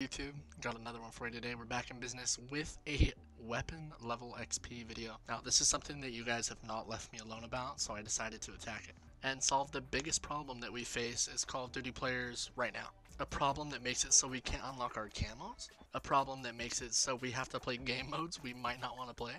YouTube, got another one for you today. We're back in business with a weapon level XP video. Now, this is something that you guys have not left me alone about, so I decided to attack it and solve the biggest problem that we face as Call of Duty players right now. A problem that makes it so we can't unlock our camos. A problem that makes it so we have to play game modes we might not want to play.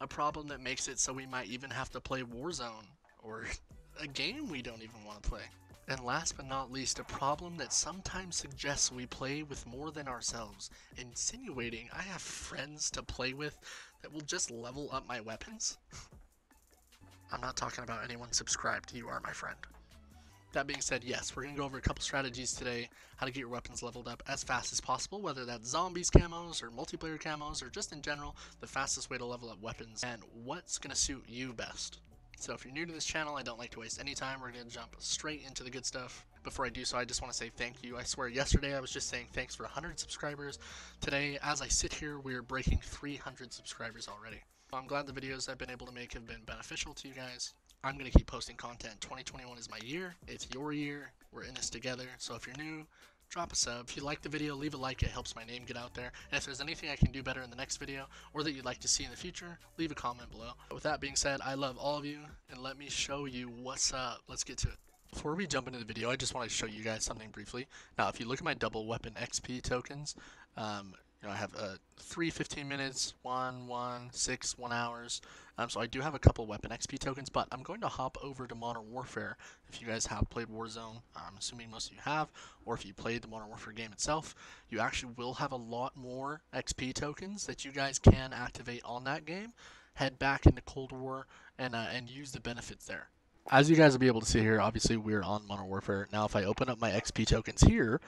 A problem that makes it so we might even have to play Warzone or a game we don't even want to play. And last but not least, a problem that sometimes suggests we play with more than ourselves, insinuating I have friends to play with that will just level up my weapons. I'm not talking about anyone subscribed, to you are my friend. That being said, yes, we're going to go over a couple strategies today, how to get your weapons leveled up as fast as possible, whether that's zombies camos or multiplayer camos or just in general, the fastest way to level up weapons and what's going to suit you best. So if you're new to this channel, I don't like to waste any time. We're going to jump straight into the good stuff. Before I do so, I just want to say thank you. I swear, yesterday I was just saying thanks for 100 subscribers. Today, as I sit here, we're breaking 300 subscribers already. I'm glad the videos I've been able to make have been beneficial to you guys. I'm going to keep posting content. 2021 is my year. It's your year. We're in this together. So if you're new, drop a sub. If you like the video, leave a like. It helps my name get out there. And if there's anything I can do better in the next video or that you'd like to see in the future, leave a comment below. With that being said, I love all of you and let me show you what's up. Let's get to it. Before we jump into the video, I just want to show you guys something briefly. Now, if you look at my double weapon XP tokens, um, you know, I have uh, three 15 minutes, one, one, six, one hours. Um, so I do have a couple weapon XP tokens, but I'm going to hop over to Modern Warfare. If you guys have played Warzone, I'm assuming most of you have, or if you played the Modern Warfare game itself, you actually will have a lot more XP tokens that you guys can activate on that game. Head back into Cold War and uh, and use the benefits there. As you guys will be able to see here, obviously we're on Modern Warfare. Now if I open up my XP tokens here,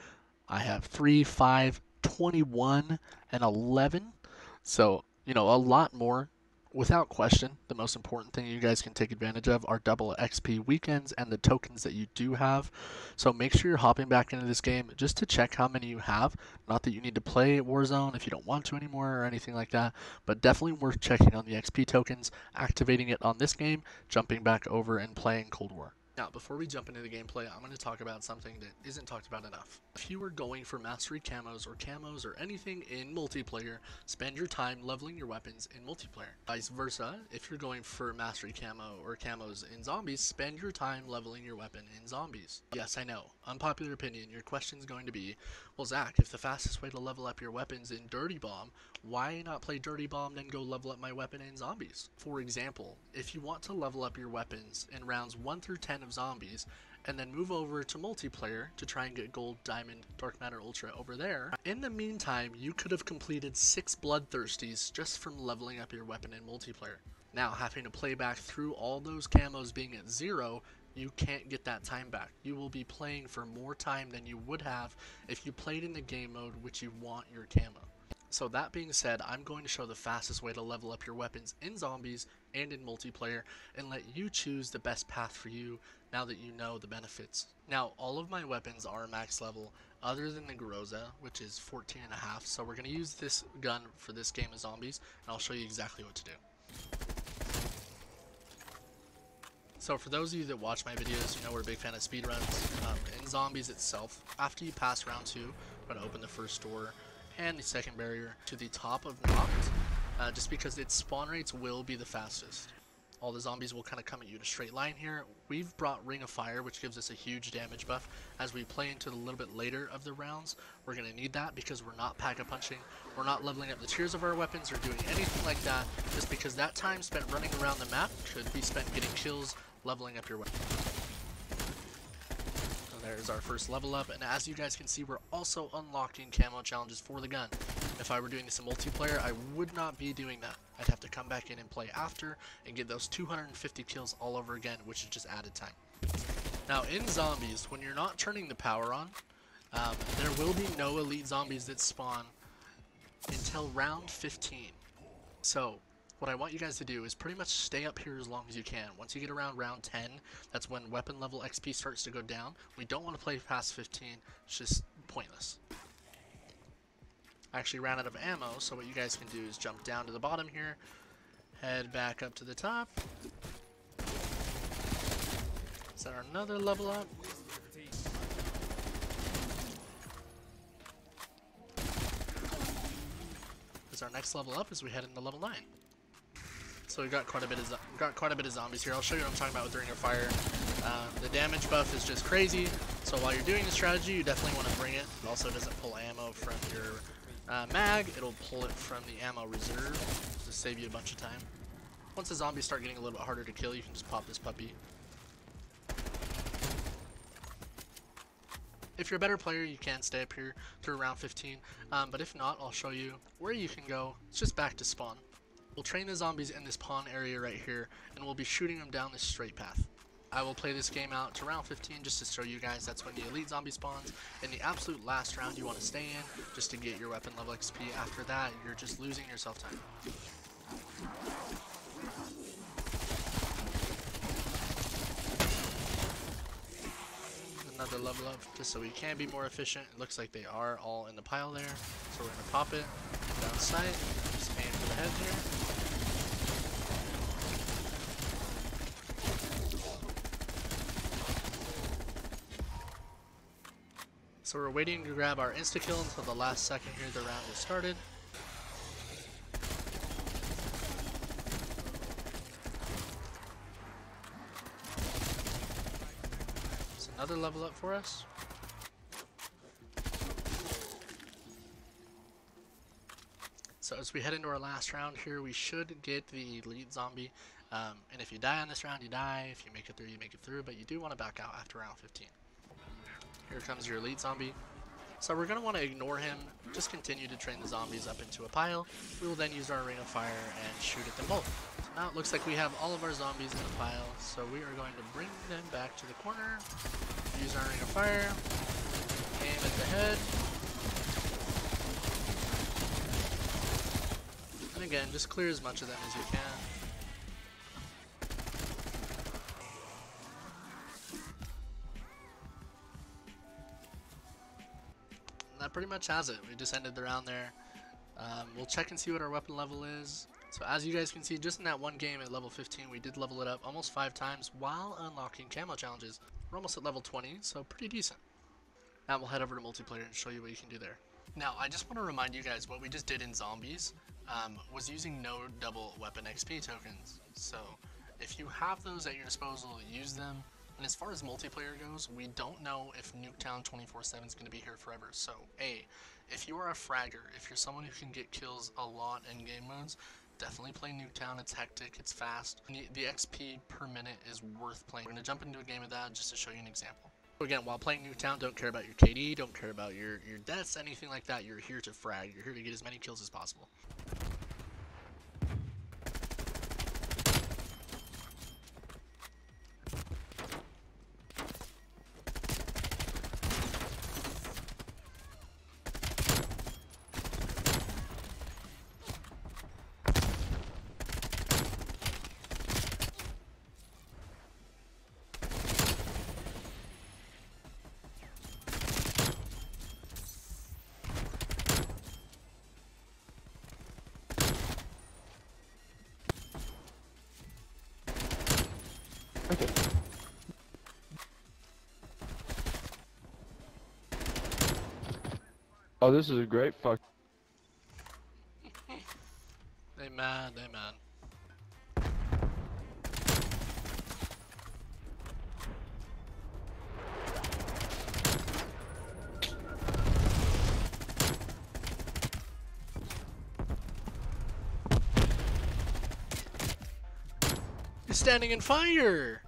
I have 3, 5, 21 and 11. So, you know, a lot more. Without question, the most important thing you guys can take advantage of are double XP weekends and the tokens that you do have. So make sure you're hopping back into this game just to check how many you have. Not that you need to play Warzone if you don't want to anymore or anything like that, but definitely worth checking on the XP tokens, activating it on this game, jumping back over and playing Cold War. Now, before we jump into the gameplay, I'm going to talk about something that isn't talked about enough. If you are going for mastery camos or camos or anything in multiplayer, spend your time leveling your weapons in multiplayer. Vice versa, if you're going for mastery camo or camos in zombies, spend your time leveling your weapon in zombies. Yes, I know, unpopular opinion, your question is going to be, well Zach, if the fastest way to level up your weapons in Dirty Bomb, why not play Dirty Bomb then go level up my weapon in zombies? For example, if you want to level up your weapons in rounds 1 through 10 of zombies, and then move over to multiplayer to try and get gold, diamond, dark matter, ultra over there. In the meantime, you could have completed six bloodthirsties just from leveling up your weapon in multiplayer. Now, having to play back through all those camos being at zero, you can't get that time back. You will be playing for more time than you would have if you played in the game mode which you want your camo. So that being said, I'm going to show the fastest way to level up your weapons in zombies and in multiplayer and let you choose the best path for you now that you know the benefits. Now, all of my weapons are max level other than the Groza, which is 14 and a half. So we're going to use this gun for this game of zombies and I'll show you exactly what to do. So for those of you that watch my videos, you know we're a big fan of speedruns. Um, in Zombies itself, after you pass round 2, I'm going to open the first door, and the second barrier to the top of Nacht, uh, just because its spawn rates will be the fastest. All the zombies will kind of come at you in a straight line here. We've brought Ring of Fire, which gives us a huge damage buff. As we play into a little bit later of the rounds, we're going to need that because we're not pack-a-punching. We're not leveling up the tiers of our weapons or doing anything like that, just because that time spent running around the map could be spent getting kills, leveling up your weapon. There's our first level up, and as you guys can see, we're also unlocking camo challenges for the gun. If I were doing this in multiplayer, I would not be doing that. I'd have to come back in and play after, and get those 250 kills all over again, which is just added time. Now, in zombies, when you're not turning the power on, um, there will be no elite zombies that spawn until round 15. So, what I want you guys to do is pretty much stay up here as long as you can. Once you get around round 10, that's when weapon level XP starts to go down. We don't want to play past 15. It's just pointless. I actually ran out of ammo, so what you guys can do is jump down to the bottom here, head back up to the top. Is there another level up? Is our next level up as we head into level 9. So we got quite a bit of got quite a bit of zombies here. I'll show you what I'm talking about with Ring of Fire. Um, the damage buff is just crazy. So while you're doing the strategy, you definitely want to bring it. It also doesn't pull ammo from your uh, mag. It'll pull it from the ammo reserve to save you a bunch of time. Once the zombies start getting a little bit harder to kill, you can just pop this puppy. If you're a better player, you can stay up here through round 15, um, but if not, I'll show you where you can go. It's just back to spawn. We'll train the zombies in this pawn area right here, and we'll be shooting them down this straight path. I will play this game out to round 15 just to show you guys that's when the elite zombie spawns. In the absolute last round you want to stay in just to get your weapon level XP. After that, you're just losing yourself time. Another level up just so we can be more efficient. It looks like they are all in the pile there. So we're going to pop it down sight. Just aim for the head here. So we're waiting to grab our insta-kill until the last second here the round is started. It's another level up for us. So as we head into our last round here, we should get the elite zombie. Um, and if you die on this round, you die. If you make it through, you make it through. But you do want to back out after round 15. Here comes your elite zombie. So we're going to want to ignore him, just continue to train the zombies up into a pile. We will then use our Ring of Fire and shoot at them both. So now it looks like we have all of our zombies in a pile, so we are going to bring them back to the corner, use our Ring of Fire, aim at the head, and again, just clear as much of them as you can. Pretty much has it. We just ended the round there. Um, we'll check and see what our weapon level is. So as you guys can see, just in that one game at level 15, we did level it up almost five times while unlocking camo challenges. We're almost at level 20, so pretty decent. Now we'll head over to multiplayer and show you what you can do there. Now, I just want to remind you guys what we just did in Zombies um, was using no double weapon XP tokens. So if you have those at your disposal, use them. And as far as multiplayer goes, we don't know if Nuketown 24-7 is going to be here forever. So, A, if you are a fragger, if you're someone who can get kills a lot in game modes, definitely play Nuketown. It's hectic, it's fast. The, the, XP per minute is worth playing. We're going to jump into a game of that just to show you an example. So again, while playing Nuketown, don't care about your KD, don't care about your, your deaths, anything like that. You're here to frag. You're here to get as many kills as possible. Oh, this is a great fuck. they mad. He's standing in fire!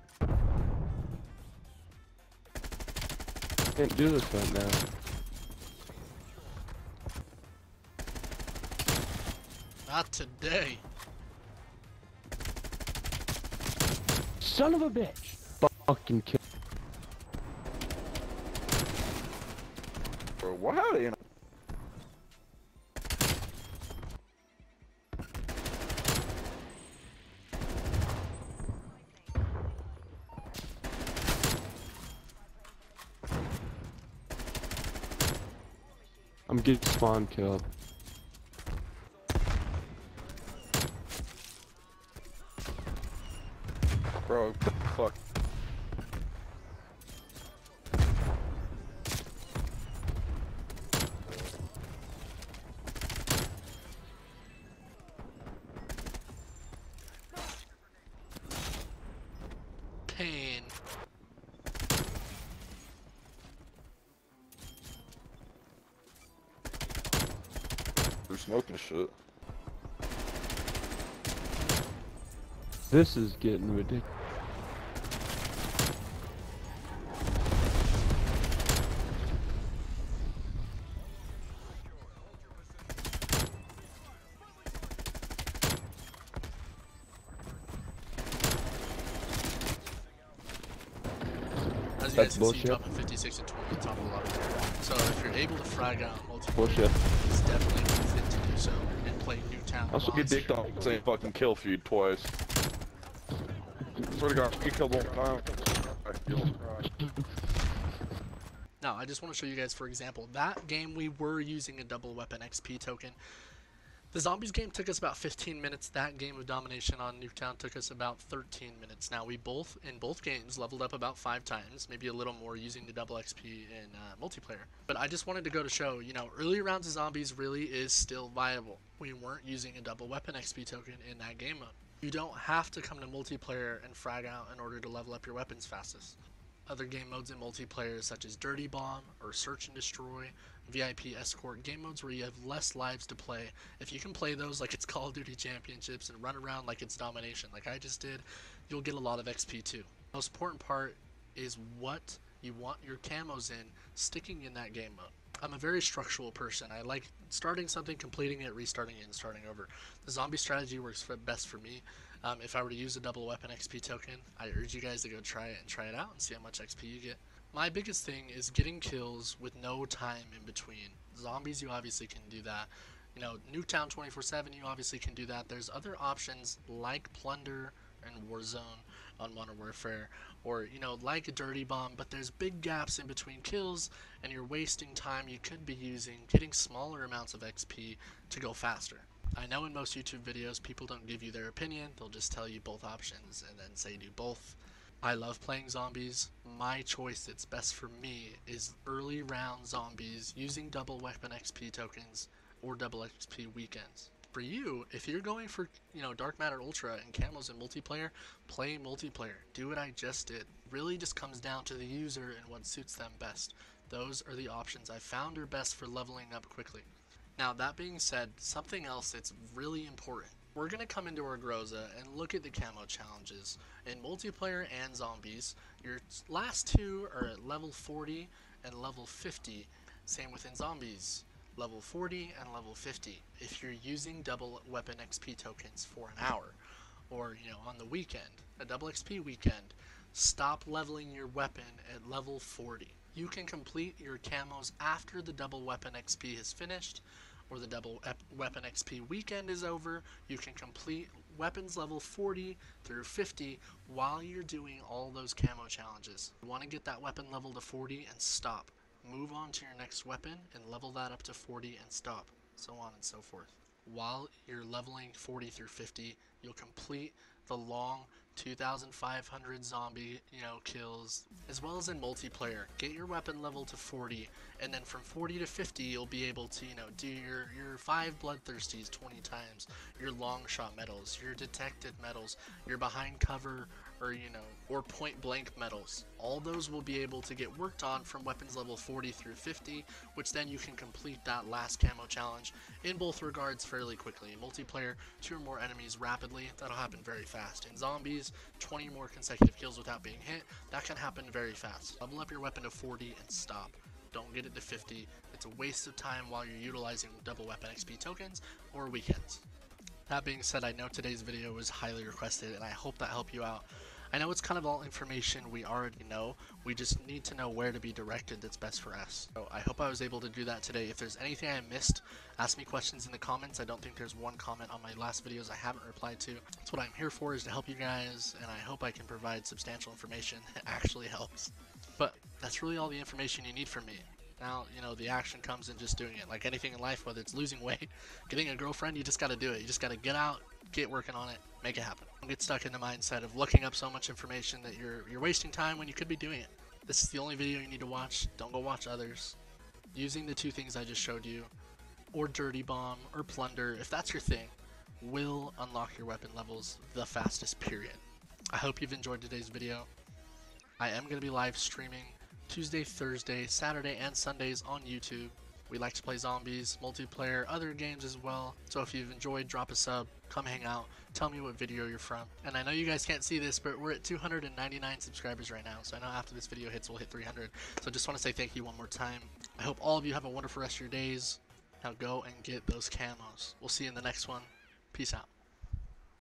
Can't do this right now. Not today. Son of a bitch! Fucking kill. Bro, what are you? I'm getting spawn killed. Bro, fuck. They're smoking shit. This is getting ridiculous. That's bullshit. see, dropping 56 and 20 on top of a lot of So if you're able to frag out multiple, Bullshit. it's definitely worth it to do so and play Nuketown. Also get Monster. dicked on saying fucking kill feed twice. Swear to God, get killed one time. Now, I just want to show you guys, for example, that game we were using a double weapon XP token. The Zombies game took us about 15 minutes. That game of domination on Nuketown took us about 13 minutes. Now, we both, in both games, leveled up about five times, maybe a little more using the double XP in uh, multiplayer. But I just wanted to go to show, you know, early rounds of Zombies really is still viable. We weren't using a double weapon XP token in that game mode. You don't have to come to multiplayer and frag out in order to level up your weapons fastest other game modes in multiplayer such as Dirty Bomb or Search and Destroy, VIP Escort, game modes where you have less lives to play. If you can play those like it's Call of Duty Championships and run around like it's Domination, like I just did, you'll get a lot of XP too. Most important part is what you want your camos in sticking in that game mode. I'm a very structural person. I like starting something, completing it, restarting it, and starting over. The zombie strategy works for, best for me. Um, if I were to use a double weapon XP token, I urge you guys to go try it and try it out and see how much XP you get. My biggest thing is getting kills with no time in between. Zombies, you obviously can do that. You know, Nuketown 24/7, you obviously can do that. There's other options like Plunder and Warzone on Modern Warfare, or you know, like a Dirty Bomb. But there's big gaps in between kills, and you're wasting time you could be using getting smaller amounts of XP to go faster. I know in most YouTube videos people don't give you their opinion, they'll just tell you both options and then say do both. I love playing zombies. My choice that's best for me is early round zombies using double weapon XP tokens or double XP weekends. For you, if you're going for, you know, Dark Matter Ultra and camos in multiplayer, play multiplayer. Do what I just did. Really just comes down to the user and what suits them best. Those are the options I found are best for leveling up quickly. Now, that being said, something else that's really important. We're going to come into our Groza and look at the camo challenges. In multiplayer and zombies, your last two are at level 40 and level 50. Same within zombies, level 40 and level 50. If you're using double weapon XP tokens for an hour, or you know, on the weekend, a double XP weekend, stop leveling your weapon at level 40. You can complete your camos after the double weapon XP is finished, or the double weapon XP weekend is over. You can complete weapons level 40 through 50 while you're doing all those camo challenges. You want to get that weapon level to 40 and stop. Move on to your next weapon and level that up to 40 and stop, so on and so forth. While you're leveling 40 through 50, you'll complete the long 2,500 zombie, you know, kills, as well as in multiplayer. Get your weapon level to 40, and then from 40 to 50, you'll be able to, you know, do your, your 5 bloodthirsties 20 times, your long shot medals, your detected medals, your behind cover, or, you know, or point blank medals. All those will be able to get worked on from weapons level 40 through 50, which then you can complete that last camo challenge in both regards fairly quickly. In multiplayer, two or more enemies rapidly, that'll happen very fast. In zombies, 20 more consecutive kills without being hit, that can happen very fast. Level up your weapon to 40 and stop. Don't get it to 50. It's a waste of time while you're utilizing double weapon XP tokens or weekends. That being said, I know today's video was highly requested and I hope that helped you out. I know it's kind of all information we already know, we just need to know where to be directed that's best for us. So I hope I was able to do that today. If there's anything I missed, ask me questions in the comments. I don't think there's one comment on my last videos I haven't replied to. That's what I'm here for is to help you guys and I hope I can provide substantial information that actually helps. But that's really all the information you need from me. Now, you know, the action comes in just doing it. Like anything in life, whether it's losing weight, getting a girlfriend, you just gotta do it. You just gotta get out, get working on it, make it happen. Don't get stuck in the mindset of looking up so much information that you're you're wasting time when you could be doing it. This is the only video you need to watch. Don't go watch others. Using the two things I just showed you, or Dirty Bomb, or Plunder, if that's your thing, will unlock your weapon levels the fastest, period. I hope you've enjoyed today's video. I am going to be live streaming Tuesday, Thursday, Saturday, and Sundays on YouTube. We like to play zombies, multiplayer, other games as well. So if you've enjoyed, drop a sub, come hang out, tell me what video you're from. And I know you guys can't see this, but we're at 299 subscribers right now. So I know after this video hits, we'll hit 300. So just want to say thank you one more time. I hope all of you have a wonderful rest of your days. Now go and get those camos. We'll see you in the next one. Peace out.